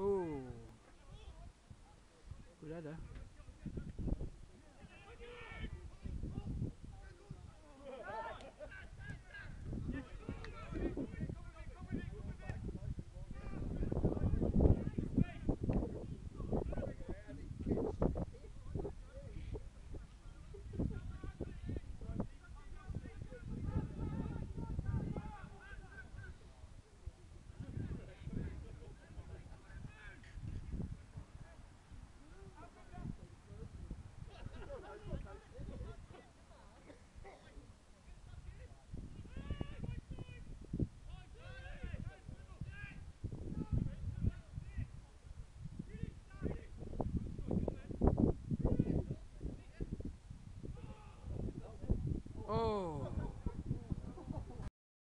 Oh. Cuidado. Oh.